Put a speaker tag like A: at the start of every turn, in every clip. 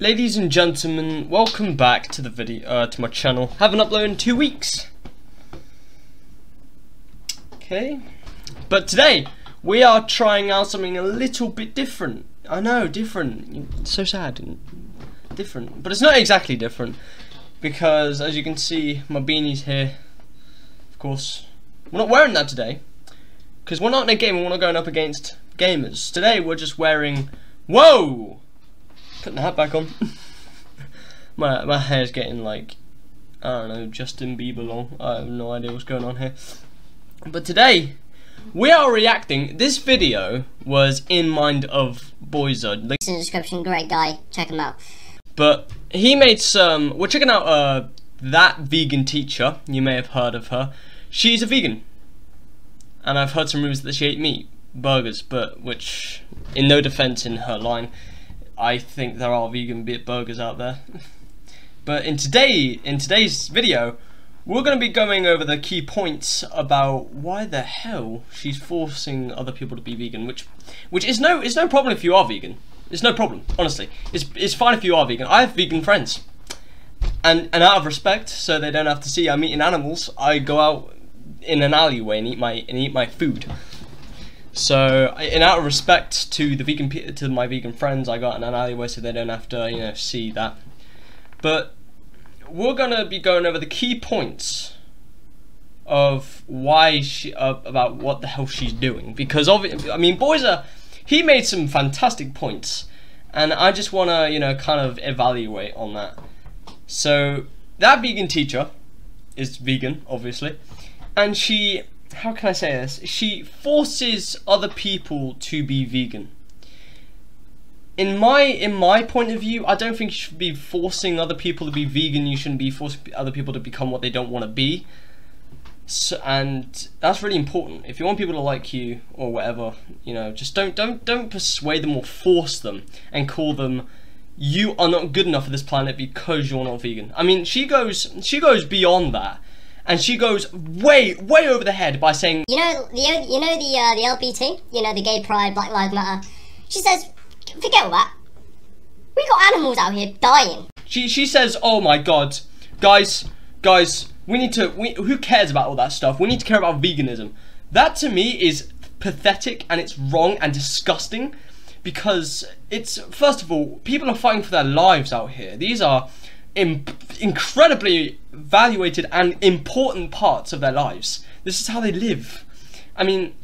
A: Ladies and gentlemen, welcome back to the video uh, to my channel. Haven't uploaded in two weeks. Okay, but today we are trying out something a little bit different. I know, different. So sad and different, but it's not exactly different because, as you can see, my beanie's here. Of course, we're not wearing that today because we're not in a game we're not going up against gamers. Today we're just wearing. Whoa! Putting the hat back on. my my hair's getting like I don't know Justin Bieber long. I have no idea what's going on here. But today we are reacting. This video was in mind of Boyzzer. Link
B: in the description. Great guy. Check him out.
A: But he made some. We're checking out uh that vegan teacher. You may have heard of her. She's a vegan, and I've heard some rumors that she ate meat burgers, but which, in no defense in her line, I think there are vegan burgers out there. but in today, in today's video, we're going to be going over the key points about why the hell she's forcing other people to be vegan, which, which is no, it's no problem if you are vegan. It's no problem, honestly. It's, it's fine if you are vegan. I have vegan friends. And, and out of respect, so they don't have to see I'm eating animals, I go out in an alleyway and eat my and eat my food. So, in out of respect to the vegan to my vegan friends, I got an alleyway so they don't have to, you know, see that. But we're gonna be going over the key points of why she uh, about what the hell she's doing because of I mean, Boyzzer he made some fantastic points, and I just wanna, you know, kind of evaluate on that. So that vegan teacher is vegan, obviously, and she how can I say this? She forces other people to be vegan. In my in my point of view, I don't think you should be forcing other people to be vegan. You shouldn't be forcing other people to become what they don't want to be. So, and that's really important. If you want people to like you or whatever, you know, just don't don't don't persuade them or force them and call them you are not good enough for this planet because you're not vegan. I mean, she goes she goes beyond that and she goes way, way over the head by saying,
B: "You know, the you know the uh, the LBT, you know the Gay Pride, Black Lives Matter." She says, "Forget all that. We got animals out here dying."
A: She she says, "Oh my God, guys, guys, we need to. We, who cares about all that stuff? We need to care about veganism." That to me is pathetic and it's wrong and disgusting because it's first of all people are fighting for their lives out here. These are incredibly valuated and important parts of their lives. This is how they live. I mean,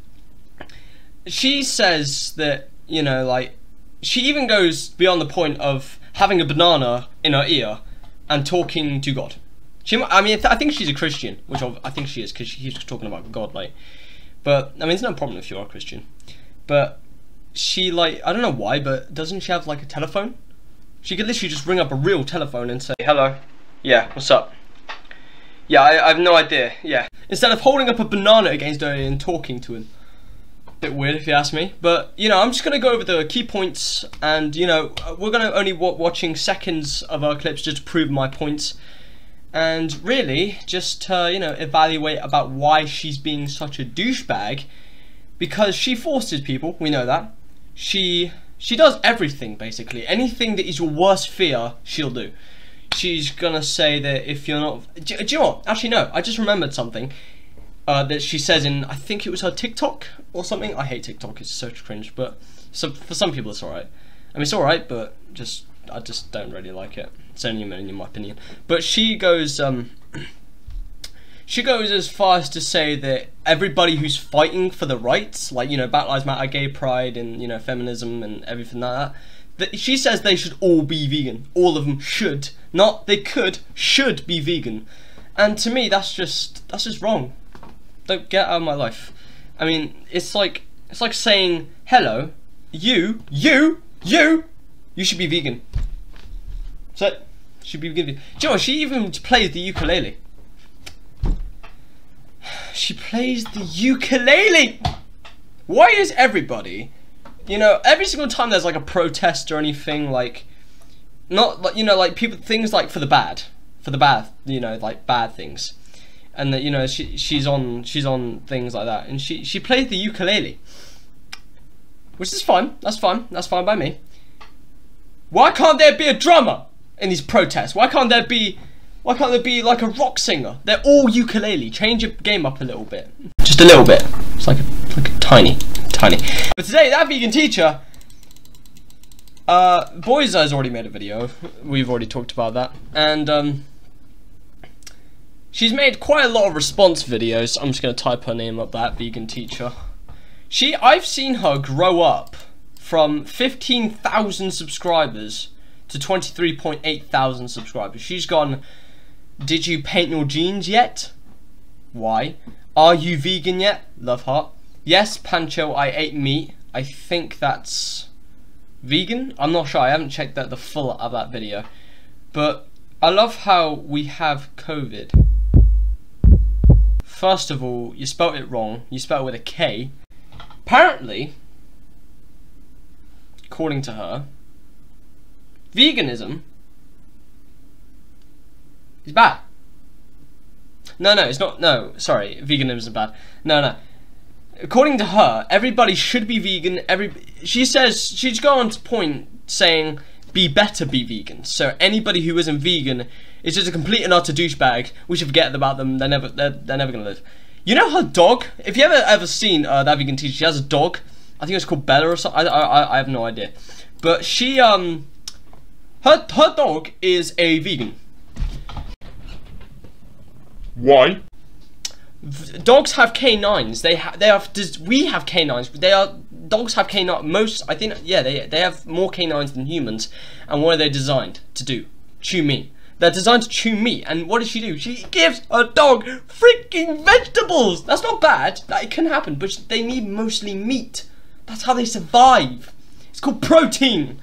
A: she says that, you know, like, she even goes beyond the point of having a banana in her ear and talking to God. She, I mean, I think she's a Christian, which I think she is because she's talking about God, like. But I mean, it's no problem if you are a Christian. But she, like, I don't know why, but doesn't she have like a telephone? She could literally just ring up a real telephone and say, hello, yeah, what's up? Yeah, I, I have no idea, yeah. Instead of holding up a banana against her and talking to him. Bit weird if you ask me, but you know, I'm just gonna go over the key points, and you know, we're gonna only watching seconds of our clips just to prove my points, and really just uh, you know evaluate about why she's being such a douchebag, because she forces people. We know that she she does everything, basically. Anything that is your worst fear, she'll do. She's gonna say that if you're not... Do, do you know what? Actually, no. I just remembered something. Uh, that she says in, I think it was her TikTok or something. I hate TikTok, it's so cringe, but so, for some people it's alright. I mean, it's alright, but just I just don't really like it. It's only in my opinion. But she goes, um, she goes as far as to say that everybody who's fighting for the rights, like you know, Black Lives Matter, gay pride, and you know, feminism and everything like that, that she says they should all be vegan. All of them should, not they could, should be vegan. And to me, that's just that's just wrong. Don't get out of my life. I mean, it's like it's like saying, "Hello, you, you, you, you should be vegan." So, should be vegan. Do you know? She even plays the ukulele. She plays the ukulele! Why is everybody, you know, every single time there's like a protest or anything, like, not, like, you know, like people, things like for the bad, for the bad, you know, like bad things. And that, you know, she, she's on, she's on things like that. And she, she plays the ukulele. Which is fine, that's fine, that's fine by me. Why can't there be a drummer in these protests? Why can't there be why can't they be like a rock singer? They're all ukulele. Change your game up a little bit. Just a little bit. It's like a, like a tiny, tiny. But today, that vegan teacher, uh, Boys has already made a video. We've already talked about that. And, um, she's made quite a lot of response videos. I'm just going to type her name up, that vegan teacher. She, I've seen her grow up from 15,000 subscribers to 23.8 thousand subscribers. She's gone did you paint your jeans yet? Why? Are you vegan yet? Love heart. Yes, Pancho, I ate meat. I think that's vegan. I'm not sure. I haven't checked that the full of that video. But I love how we have COVID. First of all, you spelt it wrong. You spelled it with a K. Apparently, according to her, veganism it's bad. No, no, it's not. No, sorry, veganism is bad. No, no. According to her, everybody should be vegan. Every she says she's gone to point saying be better be vegan. So anybody who isn't vegan is just a complete and utter douchebag. We should forget about them. They're never they're, they're never gonna live. You know her dog? If you ever ever seen uh, that vegan teacher, she has a dog. I think it's called Bella or something. I, I, I have no idea. But she um her her dog is a vegan.
C: Why?
A: Dogs have canines. They have. They have. We have canines? They are. Dogs have canines. Most. I think. Yeah. They. They have more canines than humans. And what are they designed to do? Chew meat. They're designed to chew meat. And what does she do? She gives a dog freaking vegetables. That's not bad. That it can happen. But they need mostly meat. That's how they survive. It's called protein.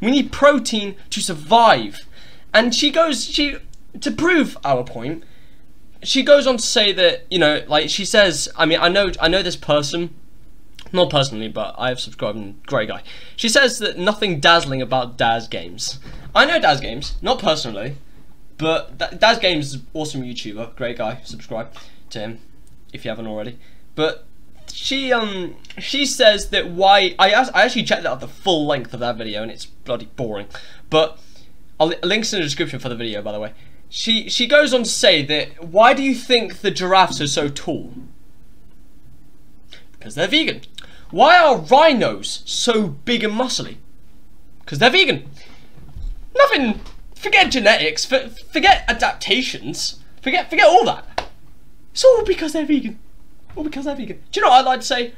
A: We need protein to survive. And she goes. She to prove our point she goes on to say that you know, like she says, I mean, I know, I know this person, not personally, but I have subscribed and great guy. She says that nothing dazzling about Daz Games. I know Daz Games, not personally, but Daz Games is awesome YouTuber, great guy. Subscribe to him if you haven't already. But she um she says that why I I actually checked out the full length of that video and it's bloody boring, but. I'll links in the description for the video, by the way she she goes on to say that why do you think the giraffes are so tall? Because they're vegan. Why are rhinos so big and muscly? Because they're vegan. Nothing. Forget genetics. For, forget adaptations. Forget forget all that. It's all because they're vegan. All because they're vegan. Do you know what I'd like to say?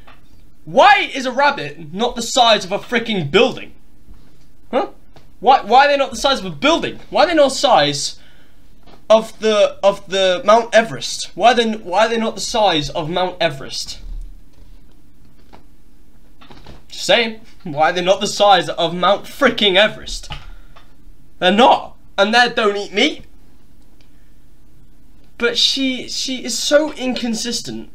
A: Why is a rabbit not the size of a freaking building? Huh? Why why are they not the size of a building? Why are they not the size of the of the Mount Everest? Why they why are they not the size of Mount Everest? Saying. Why are they not the size of Mount freaking Everest? They're not, and they don't eat meat. But she she is so inconsistent.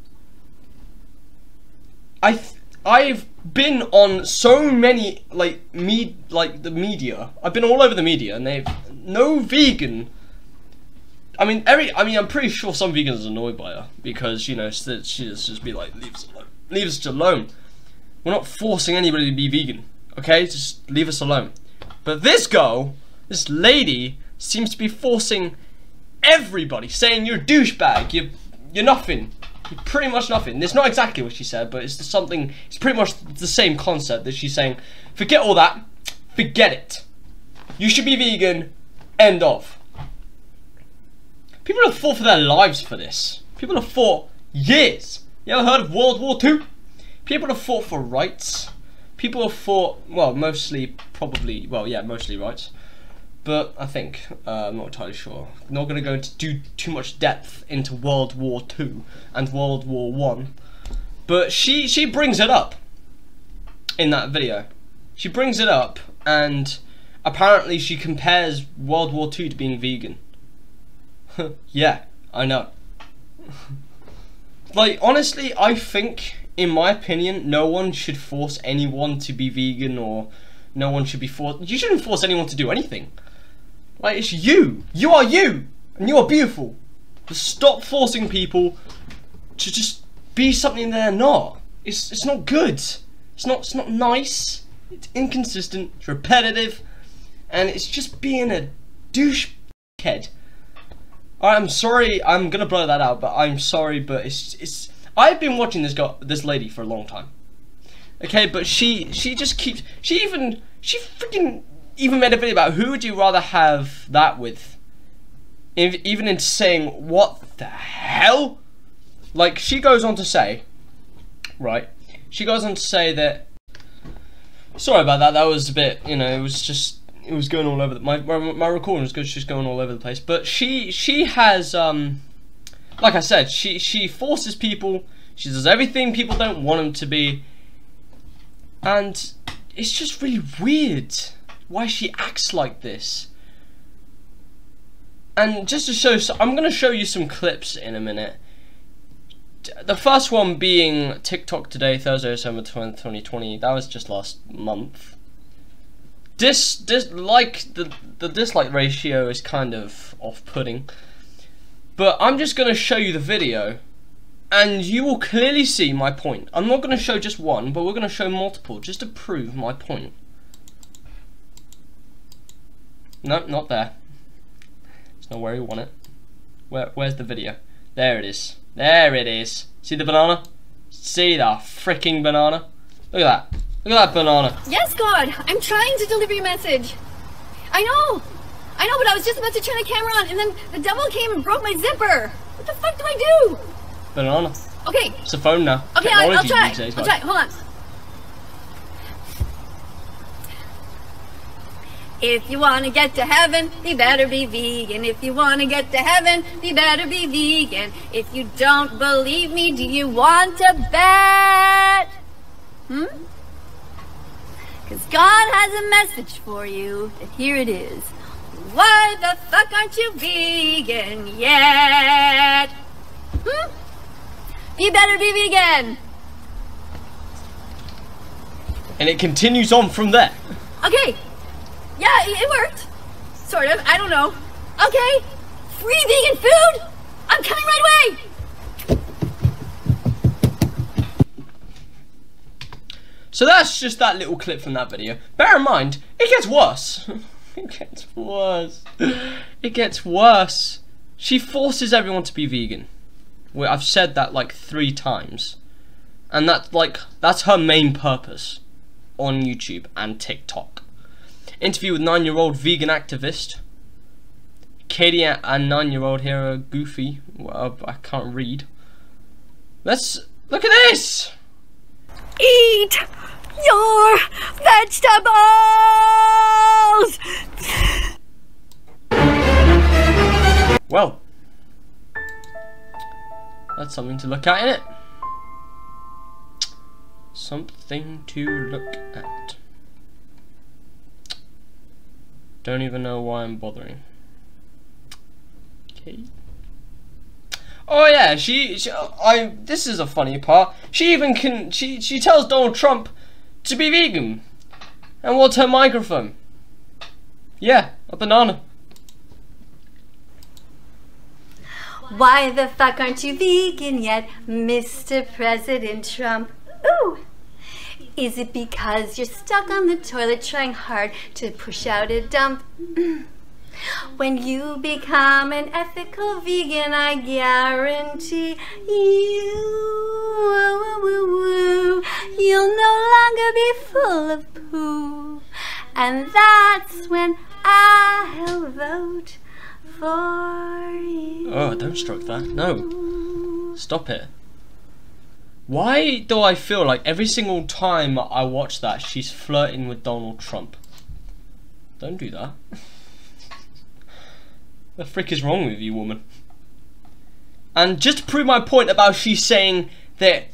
A: I I've been on so many like me like the media. I've been all over the media, and they've no vegan I mean, every. I mean, I'm pretty sure some vegans are annoyed by her because you know she just just be like, leave us alone, leave us alone. We're not forcing anybody to be vegan, okay? Just leave us alone. But this girl, this lady, seems to be forcing everybody, saying you're a douchebag, you're you're nothing, you're pretty much nothing. It's not exactly what she said, but it's something. It's pretty much the same concept that she's saying. Forget all that. Forget it. You should be vegan. End of. People have fought for their lives for this. People have fought years. You ever heard of World War II? People have fought for rights. People have fought, well, mostly, probably, well, yeah, mostly rights. But I think, uh, I'm not entirely sure. I'm not going to go into too, too much depth into World War II and World War One. But she, she brings it up in that video. She brings it up and apparently she compares World War II to being vegan. yeah, I know. like, honestly, I think, in my opinion, no one should force anyone to be vegan or no one should be forced. You shouldn't force anyone to do anything. Like, it's you. You are you. And you are beautiful. Stop forcing people to just be something they're not. It's, it's not good. It's not, it's not nice. It's inconsistent. It's repetitive. and it's just being a douchehead. I'm sorry, I'm gonna blow that out, but I'm sorry, but it's it's. I've been watching this girl, this lady for a long time. Okay, but she she just keeps she even she freaking even made a video about who would you rather have that with. If, even in saying what the hell, like she goes on to say, right? She goes on to say that. Sorry about that. That was a bit, you know, it was just it was going all over the, my, my my recording was just going all over the place. But she she has um, like I said, she she forces people. She does everything people don't want them to be, and it's just really weird why she acts like this. And just to show, so I'm gonna show you some clips in a minute. The first one being TikTok today, Thursday, December 20th, 2020. That was just last month dis dislike the the dislike ratio is kind of off-putting. But I'm just going to show you the video and you will clearly see my point. I'm not going to show just one, but we're going to show multiple just to prove my point. No, not there. It's not where you want it. Where, where's the video? There it is. There it is. See the banana? See the freaking banana? Look at that. Look at that banana.
C: Yes, God. I'm trying to deliver your message. I know. I know, but I was just about to turn the camera on, and then the devil came and broke my zipper. What the fuck do I do?
A: Banana.
C: Okay.
A: It's a phone now.
C: Okay, I'll, I'll try. I'll try. Hold on. If you want to get to heaven, you better be vegan. If you want to get to heaven, you better be vegan. If you don't believe me, do you want to bet? Hmm? Because God has a message for you, and here it is. Why the fuck aren't you vegan yet? Hmm? You better be vegan.
A: And it continues on from there.
C: Okay. Yeah, it worked. Sort of. I don't know. Okay. Free vegan food? I'm coming right away.
A: So that's just that little clip from that video. Bear in mind, it gets worse. it gets worse. It gets worse. She forces everyone to be vegan. I've said that like three times. And that's like, that's her main purpose on YouTube and TikTok. Interview with nine-year-old vegan activist. Katie and nine-year-old hero Goofy. Well, I can't read. Let's look at this.
C: Eat your vegetables!
A: Well, that's something to look at, isn't it? Something to look at. Don't even know why I'm bothering. Okay. Oh yeah, she, she, I. This is a funny part. She even can. She she tells Donald Trump to be vegan. And what's her microphone? Yeah, a banana.
C: Why the fuck aren't you vegan yet, Mr. President Trump? Ooh. Is it because you're stuck on the toilet trying hard to push out a dump? When you become an ethical vegan, I guarantee you, you'll no longer be full of poo. And that's when I'll vote for you.
A: Oh, don't stroke that. No. Stop it. Why do I feel like every single time I watch that, she's flirting with Donald Trump? Don't do that. The frick is wrong with you, woman? And just to prove my point about she saying that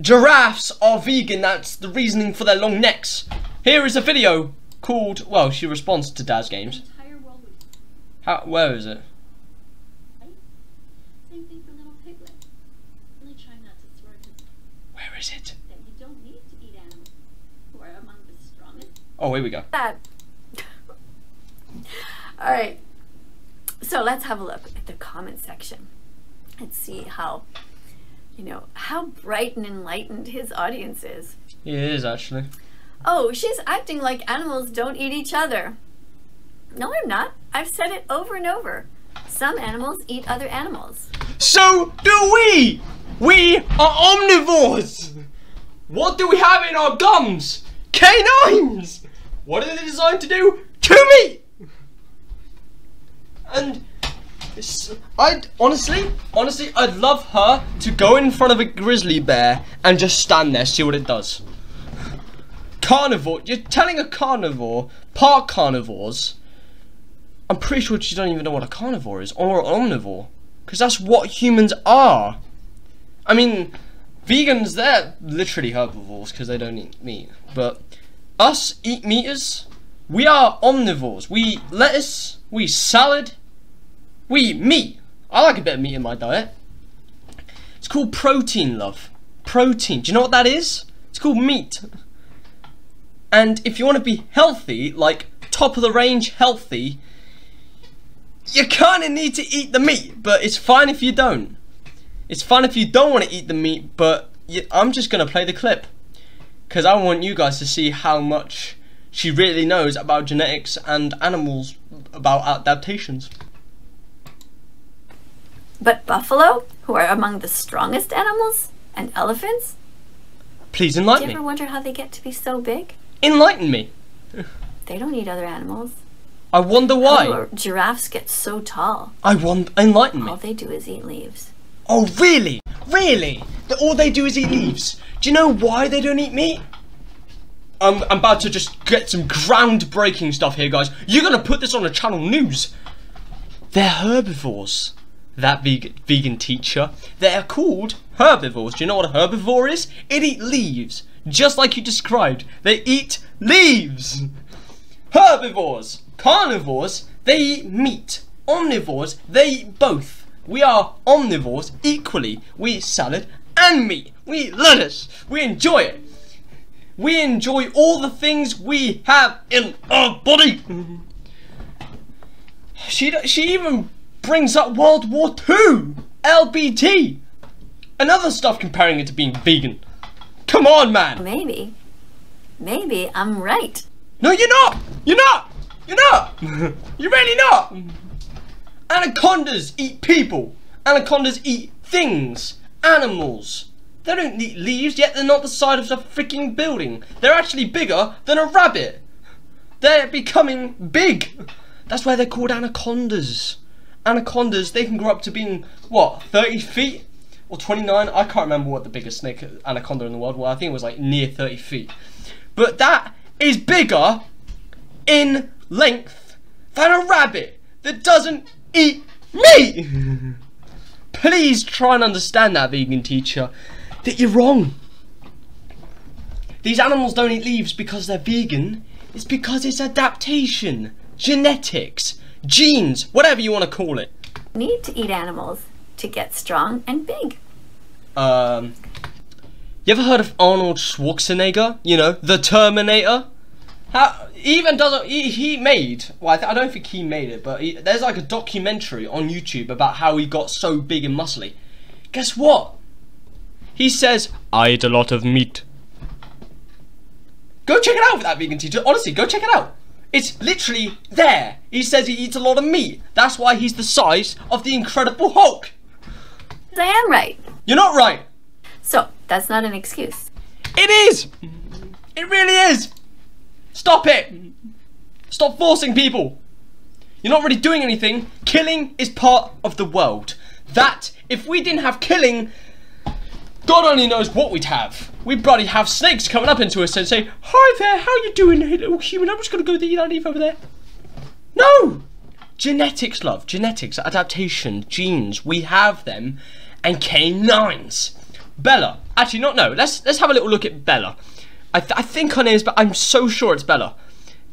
A: giraffes are vegan, that's the reasoning for their long necks. Here is a video called, well, she responds to Daz Games. How, where is it? Where is it? Oh, here we go.
C: All right. So let's have a look at the comment section and see how, you know, how bright and enlightened his audience is.
A: He is, actually.
C: Oh, she's acting like animals don't eat each other. No, I'm not. I've said it over and over. Some animals eat other animals.
A: So do we! We are omnivores! What do we have in our gums? Canines! What are they designed to do? To me! And I'd honestly, honestly, I'd love her to go in front of a grizzly bear and just stand there, see what it does. Carnivore, you're telling a carnivore, part carnivores, I'm pretty sure she don't even know what a carnivore is, or an omnivore. Because that's what humans are. I mean, vegans, they're literally herbivores because they don't eat meat. But us eat meaters, we are omnivores. We eat lettuce, we eat salad, we eat meat. I like a bit of meat in my diet. It's called protein, love. Protein. Do you know what that is? It's called meat. And if you want to be healthy, like top of the range healthy, you kind of need to eat the meat, but it's fine if you don't. It's fine if you don't want to eat the meat, but you, I'm just going to play the clip. Because I want you guys to see how much she really knows about genetics and animals, about adaptations.
C: But buffalo, who are among the strongest animals, and elephants?
A: Please enlighten me.
C: Do you ever
A: me.
C: wonder how they get to be so big?
A: Enlighten me.
C: They don't eat other animals.
A: I wonder why.
C: do giraffes get so tall?
A: I want enlighten me.
C: All they do is eat leaves.
A: Oh, really? Really? All they do is eat leaves? Do you know why they don't eat meat? I'm, I'm about to just get some groundbreaking stuff here, guys. You're gonna put this on the channel news. They're herbivores. That vegan, vegan teacher. They're called herbivores. Do you know what a herbivore is? It eat leaves. Just like you described. They eat leaves. Herbivores. Carnivores, they eat meat. Omnivores, they eat both. We are omnivores equally. We eat salad and meat. We eat lettuce. We enjoy it. We enjoy all the things we have in our body. She she even brings up World War II, LBT, and other stuff comparing it to being vegan. Come on, man.
C: Maybe. Maybe I'm right.
A: No, you're not. You're not. You're not. you're really not. Anacondas eat people. Anacondas eat things, animals. They don't eat leaves, yet they're not the size of a freaking building. They're actually bigger than a rabbit. They're becoming big. That's why they're called anacondas. Anacondas, they can grow up to being, what, 30 feet? Or 29? I can't remember what the biggest snake anaconda in the world was. I think it was like near 30 feet. But that is bigger in length than a rabbit that doesn't eat meat. Please try and understand that, vegan teacher, that you're wrong. These animals don't eat leaves because they're vegan. It's because it's adaptation, genetics, genes, whatever you want to call it.
C: Need to eat animals to get strong and big.
A: Um, you ever heard of Arnold Schwarzenegger? You know, the Terminator. How he even doesn't he, he made? Well, I, th- I don't think he made it, but he, there's like a documentary on YouTube about how he got so big and muscly. Guess what? He says I eat a lot of meat. Go check it out with that vegan teacher. Honestly, go check it out. It's literally there. He says he eats a lot of meat. That's why he's the size of the Incredible Hulk.
C: I am right.
A: You're not right.
C: So, that's not an excuse.
A: It is! It really is! Stop it! Stop forcing people! You're not really doing anything. Killing is part of the world. That, if we didn't have killing, God only knows what we'd have. We'd bloody have snakes coming up into us and say, Hi there, how you doing, little human? I'm just gonna go eat that leaf over there. No! Genetics, love. Genetics, adaptation, genes. We have them. And canines. Bella. Actually, not no. Let's let's have a little look at Bella. I, th- I think her name's, but I'm so sure it's Bella.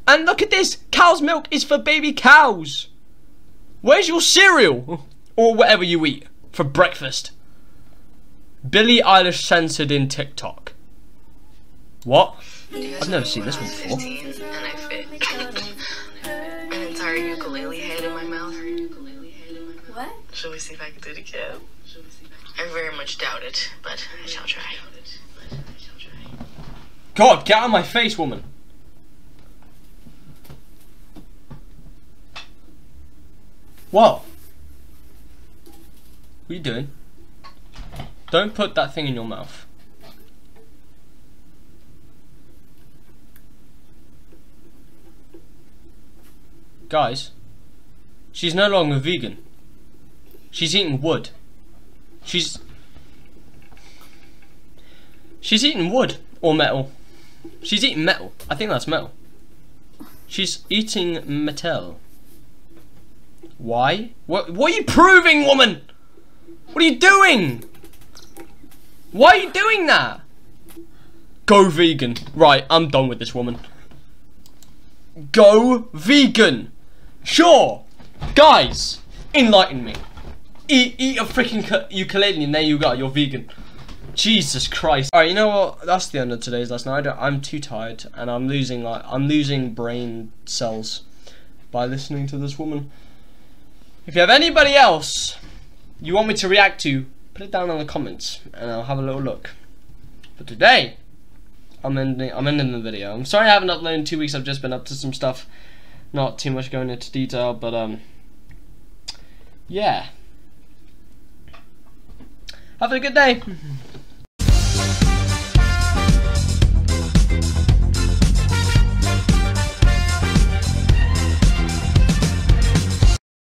A: And look at this. Cow's milk is for baby cows. Where's your cereal? Or whatever you eat for breakfast. Billie Eilish censored in TikTok. What? I've never seen this one before.
D: 15 and I fit an entire ukulele head in my mouth.
C: What?
D: Shall we see if I can do it again? I very much doubt it, but I shall try.
A: God, get out of my face, woman. What? What are you doing? Don't put that thing in your mouth. Guys, she's no longer vegan. She's eating wood. She's She's eating wood or metal. She's eating metal. I think that's metal. She's eating metal. Why? What what are you proving, woman? What are you doing? Why are you doing that? Go vegan. Right, I'm done with this woman. Go vegan. Sure. Guys, enlighten me. Eat, eat a freaking ukulele and there you go, you're vegan. Jesus Christ. Alright, you know what? That's the end of today's lesson. I don't, I'm too tired and I'm losing like I'm losing brain cells by listening to this woman. If you have anybody else you want me to react to, put it down in the comments and I'll have a little look. But today, I'm ending I'm ending the video. I'm sorry I haven't uploaded in two weeks, I've just been up to some stuff. Not too much going into detail, but um yeah. Have a good day.